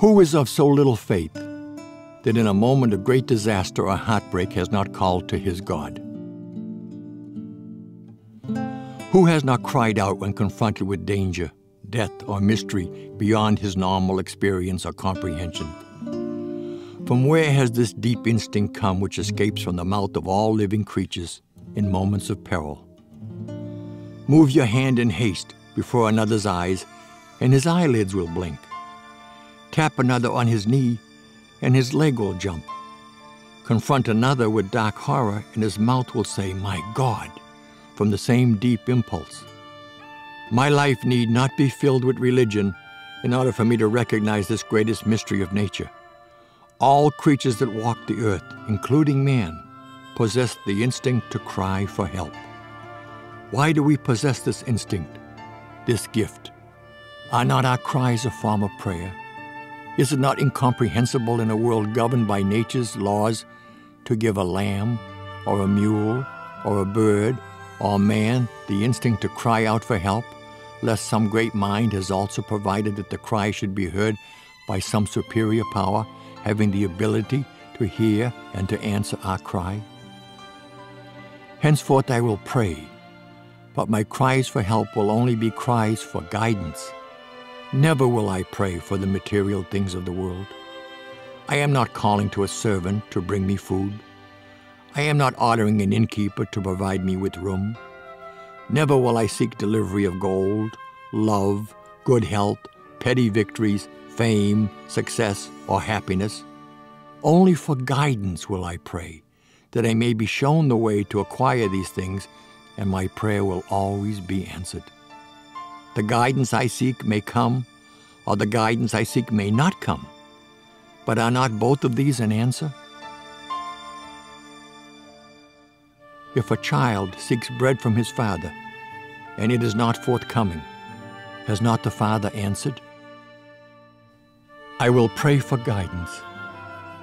Who is of so little faith that in a moment of great disaster or heartbreak has not called to his God? Who has not cried out when confronted with danger, death, or mystery beyond his normal experience or comprehension? From where has this deep instinct come which escapes from the mouth of all living creatures in moments of peril? Move your hand in haste before another's eyes, and his eyelids will blink. Tap another on his knee, and his leg will jump. Confront another with dark horror, and his mouth will say, My God, from the same deep impulse. My life need not be filled with religion in order for me to recognize this greatest mystery of nature. All creatures that walk the earth, including man, possess the instinct to cry for help. Why do we possess this instinct, this gift? Are not our cries a form of prayer? Is it not incomprehensible in a world governed by nature's laws to give a lamb, or a mule, or a bird, or a man the instinct to cry out for help, lest some great mind has also provided that the cry should be heard by some superior power having the ability to hear and to answer our cry? Henceforth I will pray but my cries for help will only be cries for guidance. Never will I pray for the material things of the world. I am not calling to a servant to bring me food. I am not ordering an innkeeper to provide me with room. Never will I seek delivery of gold, love, good health, petty victories, fame, success, or happiness. Only for guidance will I pray, that I may be shown the way to acquire these things and my prayer will always be answered. The guidance I seek may come, or the guidance I seek may not come. But are not both of these an answer? If a child seeks bread from his father, and it is not forthcoming, has not the father answered? I will pray for guidance,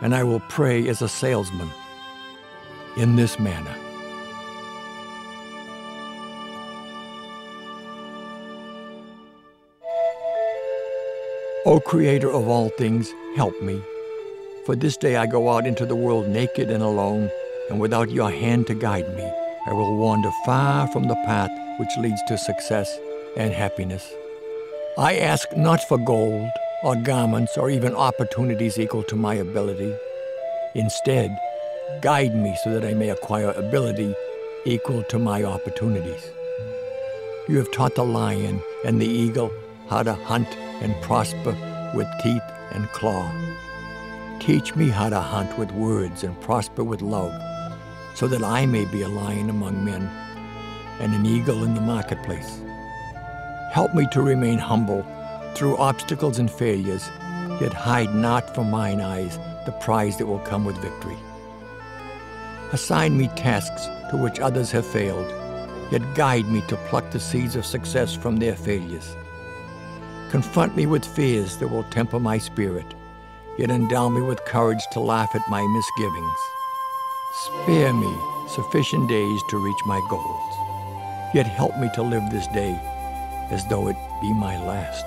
and I will pray as a salesman in this manner. O Creator of all things, help me. For this day I go out into the world naked and alone, and without your hand to guide me, I will wander far from the path which leads to success and happiness. I ask not for gold, or garments, or even opportunities equal to my ability. Instead, guide me so that I may acquire ability equal to my opportunities. You have taught the lion and the eagle how to hunt and prosper with teeth and claw. Teach me how to hunt with words and prosper with love, so that I may be a lion among men and an eagle in the marketplace. Help me to remain humble through obstacles and failures, yet hide not from mine eyes the prize that will come with victory. Assign me tasks to which others have failed, yet guide me to pluck the seeds of success from their failures. Confront me with fears that will temper my spirit, yet endow me with courage to laugh at my misgivings. Spare me sufficient days to reach my goals, yet help me to live this day as though it be my last.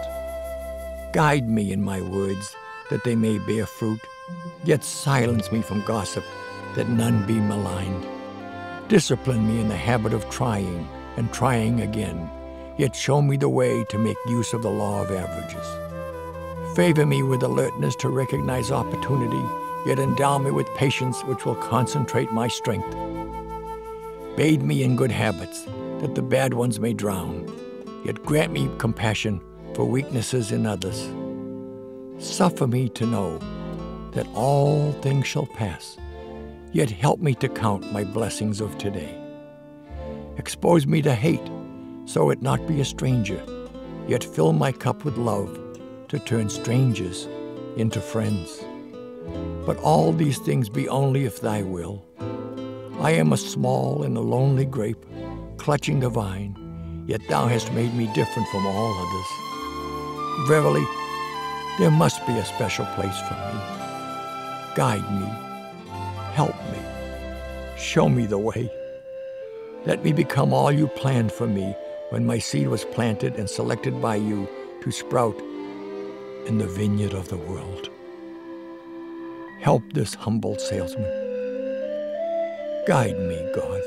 Guide me in my words that they may bear fruit, yet silence me from gossip that none be maligned. Discipline me in the habit of trying and trying again yet show me the way to make use of the law of averages. Favor me with alertness to recognize opportunity, yet endow me with patience which will concentrate my strength. Bathe me in good habits, that the bad ones may drown, yet grant me compassion for weaknesses in others. Suffer me to know that all things shall pass, yet help me to count my blessings of today. Expose me to hate, so it not be a stranger, yet fill my cup with love to turn strangers into friends. But all these things be only if thy will. I am a small and a lonely grape, clutching the vine, yet thou hast made me different from all others. Verily, there must be a special place for me. Guide me, help me, show me the way. Let me become all you planned for me when my seed was planted and selected by you to sprout in the vineyard of the world. Help this humble salesman. Guide me, God.